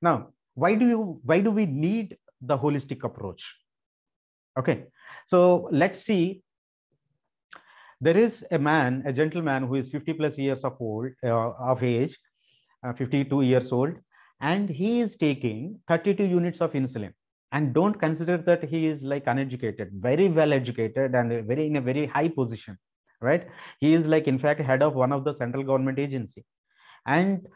Now, why do you why do we need the holistic approach? Okay, so let's see. There is a man, a gentleman who is 50 plus years of old uh, of age, uh, 52 years old, and he is taking 32 units of insulin. And don't consider that he is like uneducated, very well educated and very in a very high position, right? He is like in fact head of one of the central government agency, and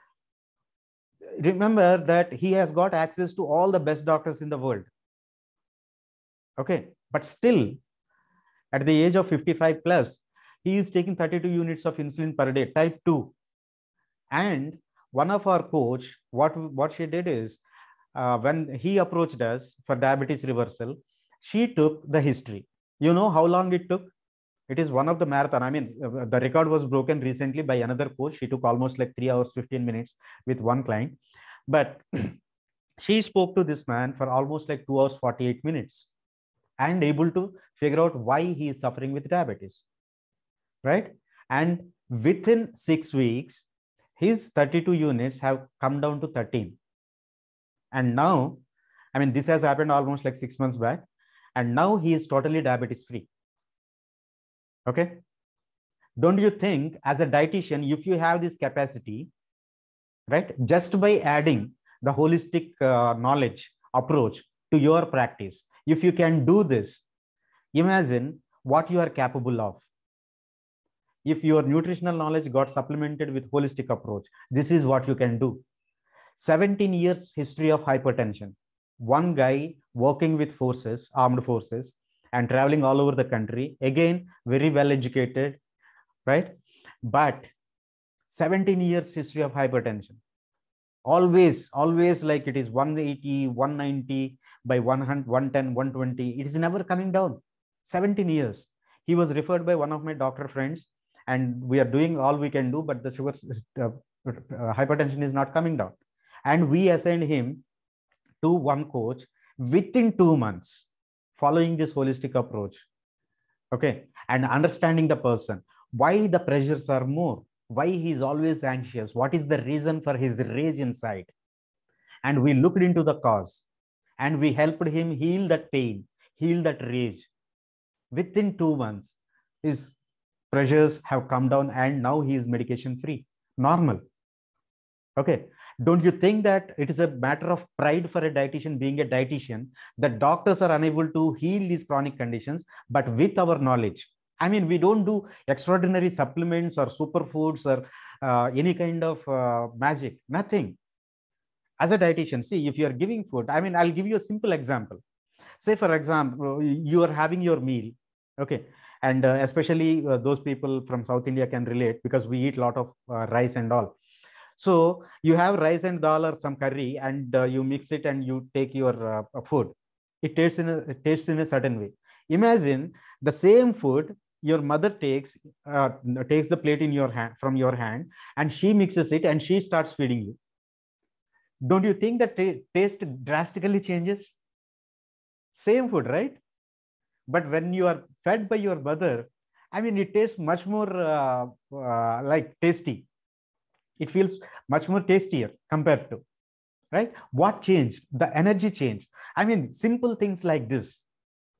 remember that he has got access to all the best doctors in the world. Okay but still at the age of 55 plus he is taking 32 units of insulin per day type 2 and one of our coach what what she did is uh, when he approached us for diabetes reversal she took the history. You know how long it took it is one of the marathon. I mean the record was broken recently by another coach. She took almost like 3 hours 15 minutes with one client. But she spoke to this man for almost like 2 hours 48 minutes and able to figure out why he is suffering with diabetes right? And within 6 weeks his 32 units have come down to 13 and now i mean this has happened almost like 6 months back. And now he is totally diabetes free okay? Don't you think as a dietitian if you have this capacity right just by adding the holistic uh, knowledge approach to your practice if you can do this imagine what you are capable of. If your nutritional knowledge got supplemented with holistic approach this is what you can do. 17 years history of hypertension. One guy working with forces armed forces and traveling all over the country. Again very well educated right? But 17 years history of hypertension. Always always like it is 180 190 by 100 110 120 it is never coming down. 17 years. He was referred by one of my doctor friends and we are doing all we can do but the sugar uh, uh, hypertension is not coming down. And we assigned him to one coach within 2 months following this holistic approach. Okay and understanding the person. Why the pressures are more? Why he is always anxious? What is the reason for his rage inside? And we looked into the cause and we helped him heal that pain heal that rage. Within 2 months his pressures have come down and now he is medication free normal. Okay don't you think that it is a matter of pride for a dietitian being a dietitian that doctors are unable to heal these chronic conditions? But with our knowledge i mean we don't do extraordinary supplements or superfoods or uh, any kind of uh, magic nothing. As a dietitian see if you are giving food i mean i'll give you a simple example. Say for example you are having your meal okay? And uh, especially uh, those people from south india can relate because we eat a lot of uh, rice and all so you have rice and dal or some curry and uh, you mix it and you take your uh, food. It tastes in a it tastes in a certain way. Imagine the same food your mother takes uh, takes the plate in your hand from your hand and she mixes it and she starts feeding you. Don't you think that taste drastically changes? Same food, right? But when you are fed by your mother, I mean, it tastes much more uh, uh, like tasty it feels much more tastier compared to right? What changed? The energy changed. I mean simple things like this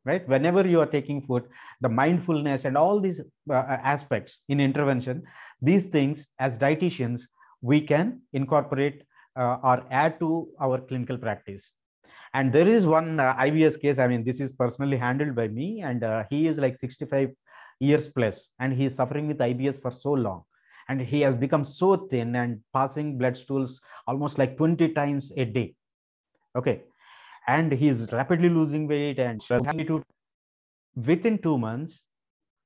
right? Whenever you are taking food the mindfulness and all these uh, aspects in intervention these things as dietitians we can incorporate uh, or add to our clinical practice. And there is one uh, ibs case i mean this is personally handled by me and uh, he is like 65 years plus and he is suffering with ibs for so long and he has become so thin and passing blood stools almost like 20 times a day. Okay. And he is rapidly losing weight and within two months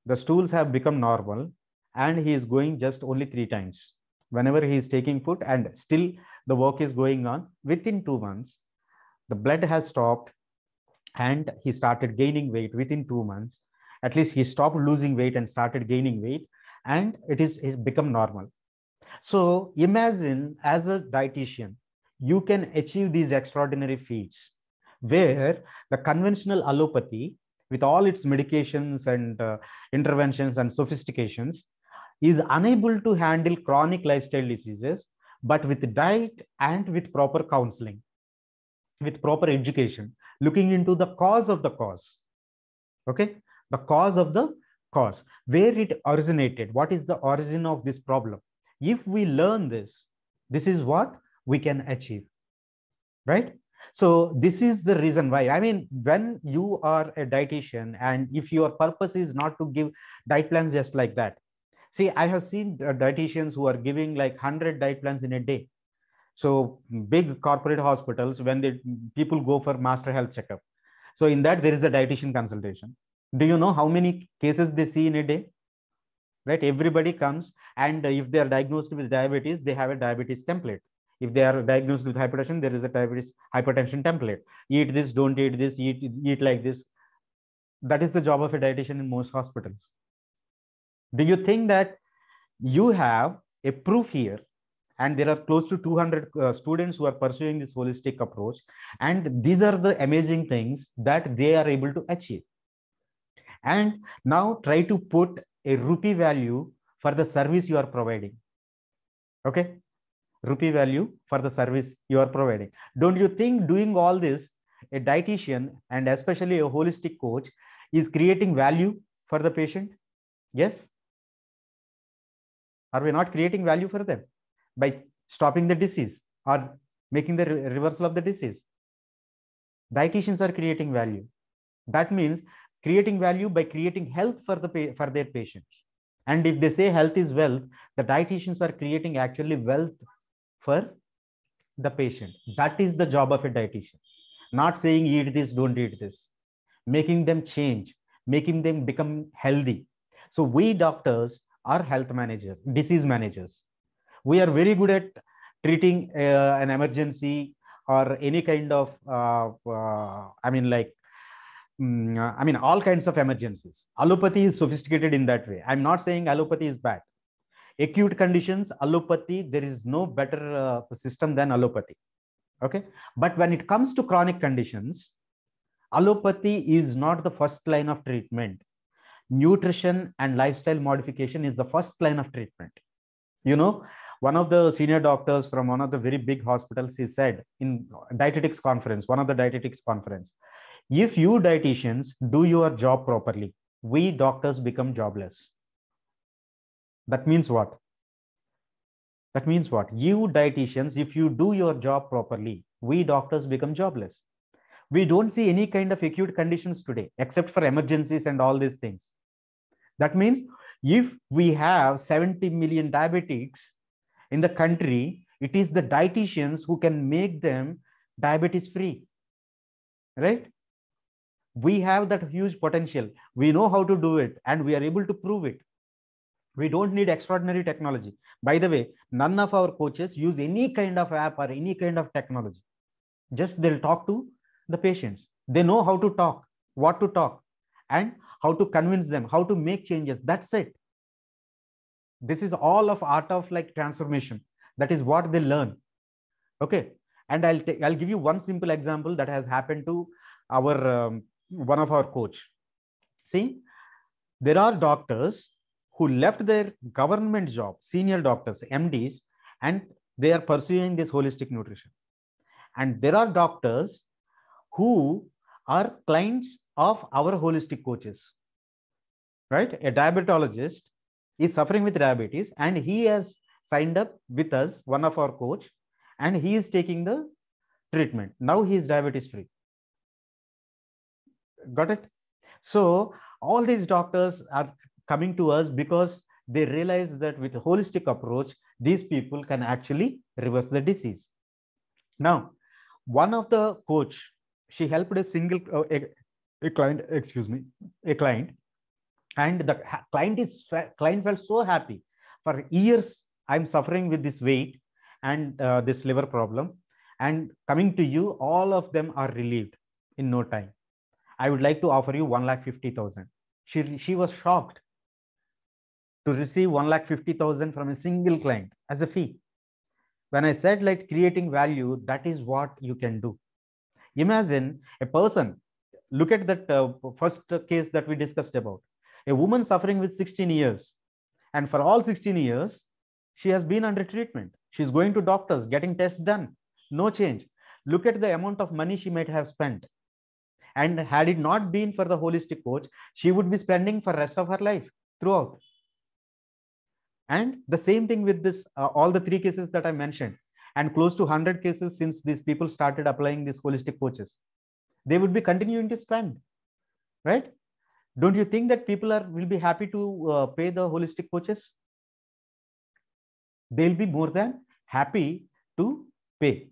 the stools have become normal and he is going just only three times. Whenever he is taking food and still the work is going on within two months the blood has stopped and he started gaining weight. Within two months at least he stopped losing weight and started gaining weight and it is it's become normal so imagine as a dietitian you can achieve these extraordinary feats where the conventional allopathy with all its medications and uh, interventions and sophistications is unable to handle chronic lifestyle diseases but with diet and with proper counseling, with proper education, looking into the cause of the cause. Okay, the cause of the cause, where it originated, what is the origin of this problem. If we learn this, this is what we can achieve, right? So this is the reason why, I mean, when you are a dietitian and if your purpose is not to give diet plans just like that, see, I have seen dietitians who are giving like 100 diet plans in a day. So big corporate hospitals, when they people go for master health checkup. So in that, there is a dietitian consultation. Do you know how many cases they see in a day? Right? Everybody comes and if they are diagnosed with diabetes, they have a diabetes template if they are diagnosed with hypertension, there is a diabetes hypertension template. Eat this, don't eat this, eat, eat like this. That is the job of a dietitian in most hospitals. Do you think that you have a proof here and there are close to 200 uh, students who are pursuing this holistic approach and these are the amazing things that they are able to achieve and now try to put a rupee value for the service you are providing okay rupee value for the service you are providing. Don't you think doing all this, a dietitian and especially a holistic coach is creating value for the patient? Yes? Are we not creating value for them by stopping the disease or making the re reversal of the disease? Dietitians are creating value. That means creating value by creating health for the for their patients. And if they say health is wealth, the dietitians are creating actually wealth for the patient. That is the job of a dietitian. Not saying eat this, don't eat this. Making them change, making them become healthy. So we doctors are health managers, disease managers. We are very good at treating uh, an emergency or any kind of, uh, uh, I mean, like, I mean, all kinds of emergencies. Allopathy is sophisticated in that way. I'm not saying allopathy is bad. Acute conditions allopathy there is no better uh, system than allopathy. Okay? But when it comes to chronic conditions allopathy is not the first line of treatment. Nutrition and lifestyle modification is the first line of treatment. You know one of the senior doctors from one of the very big hospitals he said in dietetics conference one of the dietetics conference if you dietitians do your job properly we doctors become jobless that means what? That means what? You dietitians, if you do your job properly, we doctors become jobless. We don't see any kind of acute conditions today, except for emergencies and all these things. That means if we have 70 million diabetics in the country, it is the dietitians who can make them diabetes free. Right? We have that huge potential. We know how to do it and we are able to prove it. We don't need extraordinary technology. By the way none of our coaches use any kind of app or any kind of technology. Just they'll talk to the patients. They know how to talk what to talk and how to convince them how to make changes. That's it. This is all of art of like transformation. That is what they learn. Okay? And i'll i'll give you one simple example that has happened to our um, one of our coach see there are doctors who left their government job, senior doctors, MDs, and they are pursuing this holistic nutrition. And there are doctors who are clients of our holistic coaches, right? A diabetologist is suffering with diabetes and he has signed up with us, one of our coach, and he is taking the treatment. Now he is diabetes free. Got it? So all these doctors are coming to us because they realize that with a holistic approach, these people can actually reverse the disease. Now, one of the coach, she helped a single uh, a, a client, excuse me, a client, and the client is client felt so happy. For years, I'm suffering with this weight and uh, this liver problem, and coming to you, all of them are relieved in no time. I would like to offer you one lakh fifty thousand. She she was shocked to receive 1,50,000 from a single client as a fee. When I said like creating value, that is what you can do. Imagine a person, look at that uh, first case that we discussed about. A woman suffering with 16 years. And for all 16 years, she has been under treatment. She's going to doctors, getting tests done. No change. Look at the amount of money she might have spent. And had it not been for the holistic coach, she would be spending for rest of her life throughout. And the same thing with this, uh, all the three cases that I mentioned, and close to 100 cases since these people started applying these holistic coaches. They would be continuing to spend, right? Don't you think that people are will be happy to uh, pay the holistic coaches? They'll be more than happy to pay.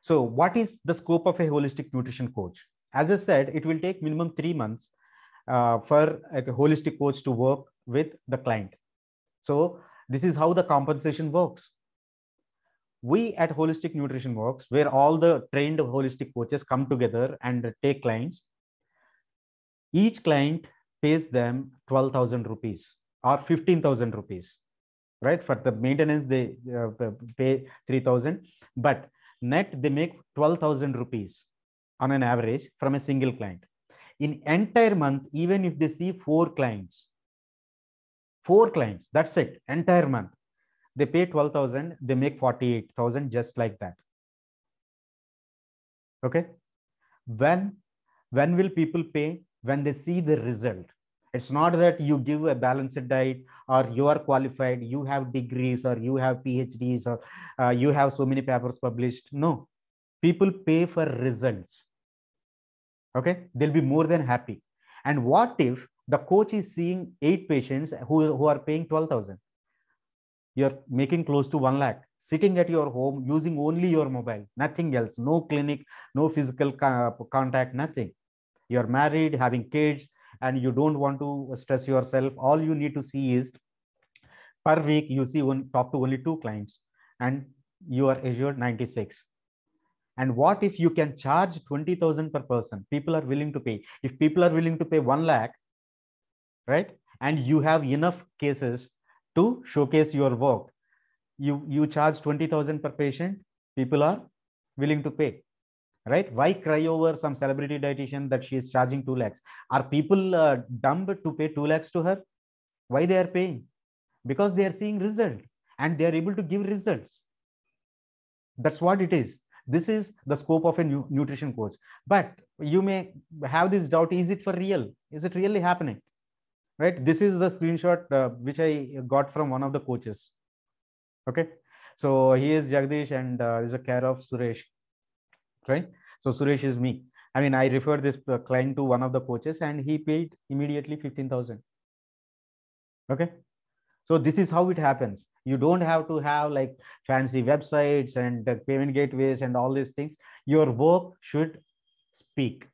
So, what is the scope of a holistic nutrition coach? As I said, it will take minimum three months uh, for a holistic coach to work with the client. So, this is how the compensation works. We at Holistic Nutrition Works, where all the trained holistic coaches come together and take clients, each client pays them 12,000 rupees or 15,000 rupees, right? For the maintenance, they uh, pay 3,000, but net they make 12,000 rupees on an average from a single client. In entire month, even if they see four clients, four clients, that's it, entire month, they pay 12,000, they make 48,000 just like that. Okay. When, when will people pay? When they see the result. It's not that you give a balanced diet or you are qualified, you have degrees or you have PhDs or uh, you have so many papers published. No, people pay for results. Okay, they'll be more than happy. And what if the coach is seeing eight patients who, who are paying 12,000? You're making close to 1 lakh, sitting at your home using only your mobile, nothing else, no clinic, no physical contact, nothing. You're married, having kids, and you don't want to stress yourself all you need to see is per week you see one talk to only two clients and you are assured 96 and what if you can charge 20000 per person people are willing to pay if people are willing to pay 1 lakh right and you have enough cases to showcase your work you you charge 20000 per patient people are willing to pay right? Why cry over some celebrity dietitian that she is charging 2 lakhs? Are people uh, dumb to pay 2 lakhs to her? Why they are paying? Because they are seeing result and they are able to give results. That's what it is. This is the scope of a nu nutrition coach. But you may have this doubt, is it for real? Is it really happening? Right? This is the screenshot uh, which I got from one of the coaches. Okay. So he is Jagdish and uh, is a care of Suresh right? So Suresh is me. I mean, I referred this uh, client to one of the coaches and he paid immediately 15,000. Okay. So this is how it happens. You don't have to have like fancy websites and payment gateways and all these things. Your work should speak.